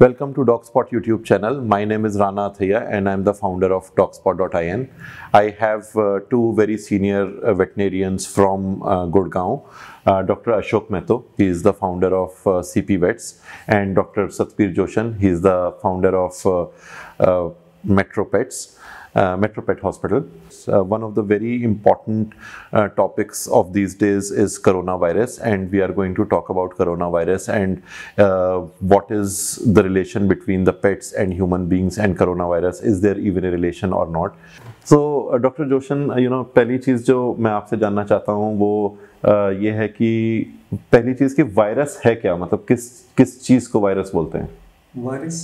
Welcome to DocSpot YouTube channel. My name is Rana Athaya and I'm the founder of DocSpot.in. I have uh, two very senior uh, veterinarians from uh, Gurgaon. Uh, Dr. Ashok Mehto, he is the founder of uh, CP Vets, and Dr. Satpir Joshan, he is the founder of uh, uh, Metro Pets. Uh, Metro Pet Hospital. Uh, one of the very important uh, topics of these days is coronavirus, and we are going to talk about coronavirus and uh, what is the relation between the pets and human beings and coronavirus. Is there even a relation or not? So, uh, Dr. Joshan, uh, you know, पहली चीज़ जो मैं आपसे जानना चाहता हूँ वो uh, ये है कि पहली चीज़ कि वायरस है क्या मतलब किस किस चीज़ को वायरस बोलते हैं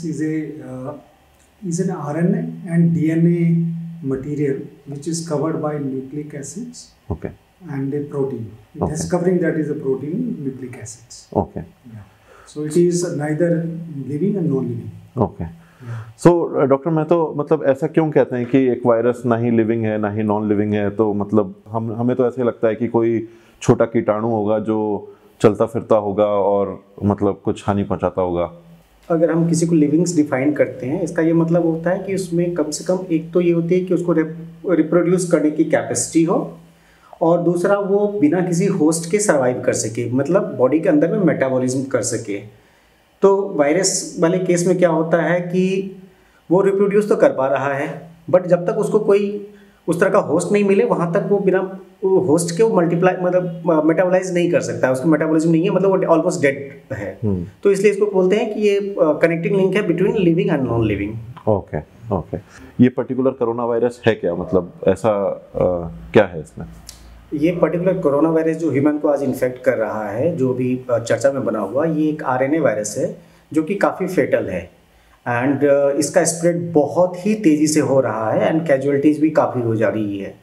is a uh, is an RNA and DNA material which is covered by nucleic acids okay and a protein. It has covering that is a protein nucleic acids. Okay Yeah. So it is neither living and non-living. Okay so doctor मैं तो मतलब ऐसा क्यों कहते हैं कि एक virus ना ही लिविंग है ना ही नॉन लिविंग है तो मतलब हम हमें तो ऐसे लगता है कि कोई छोटा कीटाणु होगा जो चलता फिरता होगा और मतलब कुछ हानि पहुंचाता होगा अगर हम किसी को लिविंग्स डिफाइन करते हैं, इसका ये मतलब होता है कि उसमें कम से कम एक तो ये होती है कि उसको रिप्रोड्यूस करने की कैपेसिटी हो और दूसरा वो बिना किसी होस्ट के सर्वाइव कर सके मतलब बॉडी के अंदर में मेटाबॉलिज्म कर सके। तो वायरस वाले केस में क्या होता है कि वो रिप्रोड्यूस तो कर पा रहा है बट जब तक उसको कोई उस तरह का होस्ट नहीं मिले वहाँ तक वो बिना होस्ट के वो मल्टीप्लाई मतलब मेटाबोलाइज नहीं कर सकता उसका मेटाबॉलिज्म नहीं है मतलब वो ऑलमोस्ट डेड है। तो इसलिए इसको बोलते हैं कि ये कनेक्टिंग लिंक है between living and non living okay okay ये पर्टिकुलर कोरोना वायरस है क्या? मतलब ऐसा अ, क्या है इसमें? ये पर्टिकुलर कोरोना वायरस जो ह्यूमन को आज इन्फेक्ट कर रहा है जो भी चर्चा में बना हुआ ये एक आरएनए वायरस है जो कि काफ़ी फेटल है। एंड uh, इसका स्प्रेड बहुत ही तेज़ी से हो रहा है एंड कैजुअलिटीज़ भी काफ़ी हो जा रही है।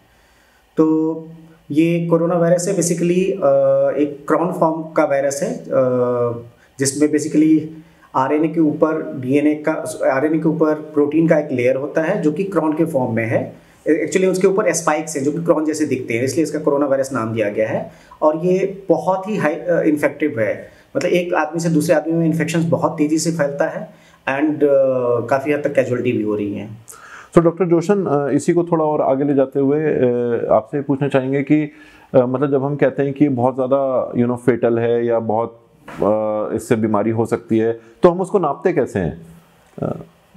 तो ये कोरोना वायरस है बेसिकली uh, एक क्रॉन फॉर्म का वायरस है अ, जिसमें बेसिकली आरएनए के ऊपर डीएनए का आरएनए के ऊपर प्रोटीन का एक लेयर होता है जो कि क्रॉन के फॉर्म में है। एक्चुअली उसके ऊपर स्पाइक्स हैं जो कि क्रॉन जैसे दिखते हैं इसलिए इसका कोरोना वायरस नाम दिया गया है। और ये बहुत ही हाई इन्फेक्टिव है। मतलब एक आदमी से दूसरे आदमी में इन्फेक्शन बहुत तेज़ी से फैलता है। एंड काफ़ी हद तक कैजुअलिटी भी हो रही है। तो डॉक्टर जोशन इसी को थोड़ा और आगे ले जाते हुए आपसे पूछना चाहेंगे कि मतलब जब हम कहते हैं कि बहुत ज़्यादा यू नो फेटल है या बहुत इससे बीमारी हो सकती है तो हम उसको नापते कैसे हैं?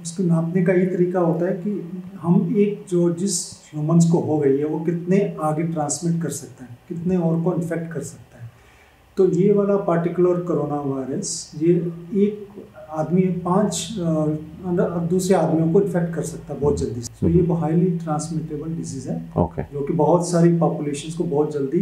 उसको नापने का ये तरीका होता है कि हम एक जो जिस ह्यूमंस को हो गई है वो कितने आगे ट्रांसमिट कर सकता है कितने और को इन्फेक्ट कर सकता है। तो ये वाला पार्टिकुलर कोरोना वायरस ये एक आदमी पाँच अंदर- दूसरे आदमियों को इन्फेक्ट कर सकता है बहुत जल्दी से तो ये हाईली ट्रांसमिटेबल डिज़ीज़ है okay. जो कि बहुत सारी पॉपुलेशन को बहुत जल्दी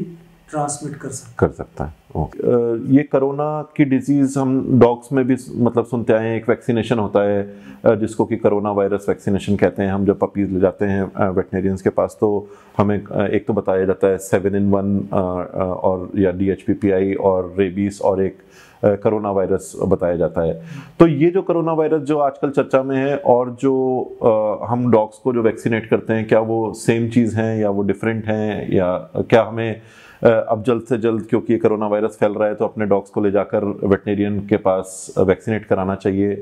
ट्रांसमिट कर सकता कर सकता है। ओके ये कोरोना की डिज़ीज़ हम डॉग्स में भी मतलब सुनते आए हैं एक वैक्सीनेशन होता है जिसको कि कोरोना वायरस वैक्सीनेशन कहते हैं। हम जब पपीज़ ले जाते हैं वेटनेरियंस के पास तो हमें एक तो बताया जाता है सेवन इन वन और या D H P P I और रेबीज और एक करोना वायरस बताया जाता है। तो ये जो करोना वायरस जो आजकल चर्चा में है और जो अ, हम डॉग्स को जो वैक्सीनेट करते हैं क्या वो सेम चीज़ हैं या वो डिफरेंट हैं या क्या हमें अब जल्द से जल्द क्योंकि ये कोरोना वायरस फैल रहा है तो अपने डॉग्स को ले जाकर वेटनेरियन के पास वैक्सीनेट कराना चाहिए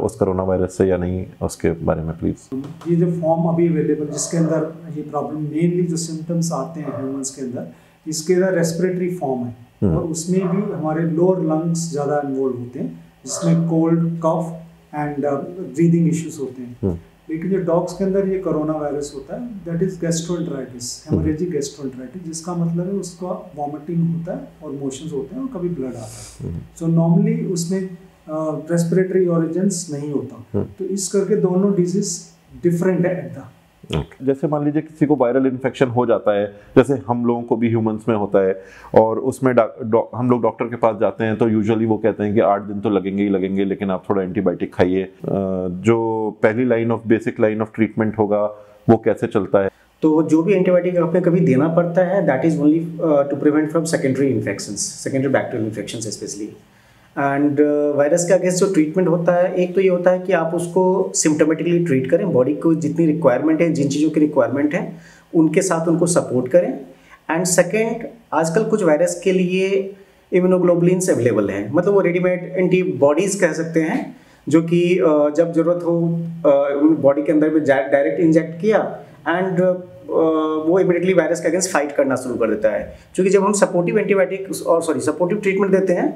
उस कोरोना वायरस से या नहीं उसके बारे में प्लीज़ ये जो फॉर्म अभी अवेलेबल जिसके अंदर ये प्रॉब्लम मेनली जो सिम्टम्स आते हैं ह्यूमंस के अंदर इसके अंदर रेस्पिरेटरी फॉर्म है हम्म। और उसमें भी हमारे लोअर लंग्स ज़्यादा इन्वॉल्व होते हैं जिसमें cold cough and breathing issues होते हैं हम्म। लेकिन जो डॉग्स के अंदर ये कोरोना वायरस होता है that is gastroenteritis haemorrhagic gastroenteritis जिसका मतलब है उसका वॉमिटिंग होता है और मोशंस होते हैं और कभी ब्लड आता है। सो नॉर्मली उसमें रेस्पिरेटरी ऑरिजन्स नहीं होता। हम्म। तो इस करके दोनों डिज़ीज़ डिफरेंट है एट द जैसे मान लीजिए किसी को वायरल इन्फेक्शन हो जाता है जैसे हम लोगों को भी ह्यूमंस में होता है और उसमें डा- डॉ- हम लोग डॉक्टर के पास जाते हैं तो यूजुअली वो कहते हैं कि आठ दिन तो लगेंगे ही लगेंगे लेकिन आप थोड़ा एंटीबायोटिक खाइए। जो पहली line of basic line of treatment होगा वो कैसे चलता है? तो जो भी एंटीबायोटिक आपने कभी देना पड़ता है that is only to prevent from secondary infections secondary bacterial infections specially and virus के अगेंस्ट जो ट्रीटमेंट होता है, एक तो ये होता है कि आप उसको सिम्टोमेटिकली ट्रीट करें बॉडी को जितनी रिक्वायरमेंट है, जिन चीज़ों की रिक्वायरमेंट है, उनके साथ उनको सपोर्ट करें। एंड सेकेंड आजकल कुछ वायरस के लिए इम्यूनोग्लोबुलिन्स अवेलेबल हैं। मतलब वो रेडीमेड एंटीबॉडीज़ कह सकते हैं, जो कि जब ज़रूरत हो बॉडी के अंदर में डायरेक्ट इंजेक्ट किया एंड वो इमिडिएटली वायरस के अगेंस्ट फाइट करना शुरू कर देता है। क्योंकि जब हम सपोर्टिव एंटीबायोटिक और सॉरी सपोर्टिव ट्रीटमेंट देते हैं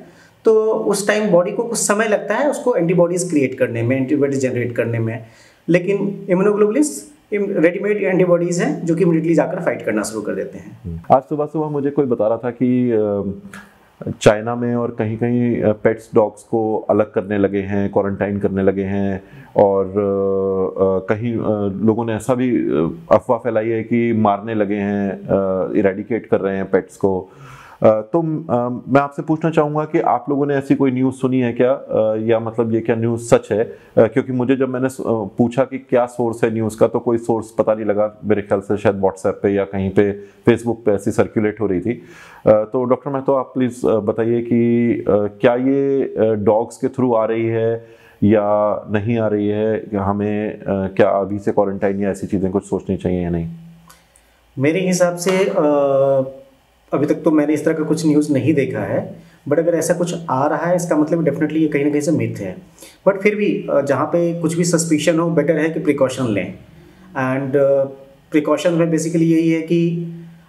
तो उस टाइम बॉडी को कुछ समय लगता है उसको एंटीबॉडीज़ क्रिएट करने में एंटीबॉडीज जनरेट करने में। लेकिन इम्यूनोग्लोबुलिन्स रेडीमेड एंटीबॉडीज़ हैं जो कि इमिडिएटली जाकर फाइट करना शुरू कर देते हैं। आज सुबह सुबह मुझे कोई बता रहा था कि चाइना में और कहीं कहीं पेट्स डॉग्स को अलग करने लगे हैं क्वारंटाइन करने लगे हैं और कहीं लोगों ने ऐसा भी अफवाह फैलाई है कि मारने लगे हैं इरेडिकेट कर रहे हैं पेट्स को। तो मैं आपसे पूछना चाहूँगा कि आप लोगों ने ऐसी कोई न्यूज़ सुनी है क्या? या मतलब ये क्या न्यूज़ सच है? क्योंकि मुझे जब मैंने पूछा कि क्या सोर्स है न्यूज़ का तो कोई सोर्स पता नहीं लगा मेरे ख्याल से शायद व्हाट्सएप पे या कहीं पे फेसबुक पे ऐसी सर्कुलेट हो रही थी। तो डॉक्टर मैं तो आप प्लीज़ बताइए कि क्या ये डॉग्स के थ्रू आ रही है या नहीं आ रही है? हमें क्या अभी से क्वारंटाइन या ऐसी चीज़ें कुछ सोचनी चाहिए या नहीं? मेरे हिसाब से आ... अभी तक तो मैंने इस तरह का कुछ न्यूज़ नहीं देखा है बट अगर ऐसा कुछ आ रहा है, इसका मतलब डेफिनेटली ये कहीं ना कहीं से मिथ है। बट फिर भी जहाँ पे कुछ भी सस्पिशन हो बेटर है कि प्रिकॉशन लें। एंड प्रिकॉशन में बेसिकली यही है कि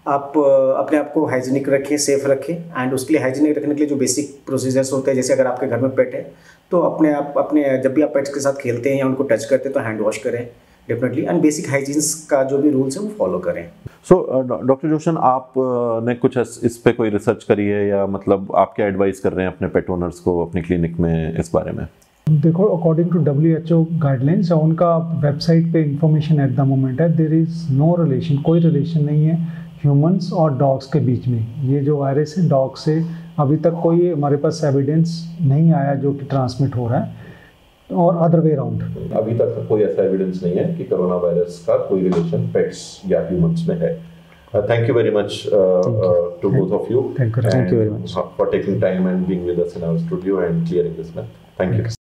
आप अपने आप को हाइजीनिक रखें सेफ़ रखें। एंड उसके लिए हाइजीनिक रखने के लिए जो बेसिक प्रोसीजर्स होते हैं, जैसे अगर आपके घर में पेट है तो अपने आप, अपने, जब भी आप पेट्स के साथ खेलते हैं या उनको टच करते हैं तो हैंड वॉश करें। डेफिनेटली एंड बेसिक हाइजीन्स का जो भी रूल्स है वो फॉलो करें। सो डॉक्टर जोशन आप uh, ने कुछ इस पे कोई रिसर्च करी है या मतलब आप क्या एडवाइस कर रहे हैं अपने पेट ओनर्स को अपने क्लिनिक में इस बारे में? देखो according to W H O guidelines उनका वेबसाइट पे इंफॉर्मेशन एट द मोमेंट है देर इज़ नो रिलेशन कोई रिलेशन नहीं है ह्यूमंस और डॉग्स के बीच में। ये जो वायरस है डॉग से अभी तक कोई हमारे पास एविडेंस नहीं आया जो कि ट्रांसमिट हो रहा है। और अदर वे राउंड अभी तक कोई ऐसा एविडेंस नहीं है कि कोरोना वायरस का कोई रिलेशन पेट्स या ह्यूमंस में है। Thank you very much to both of you thank you thank you very much for taking time and being with us in our studio and clearing this myth thank you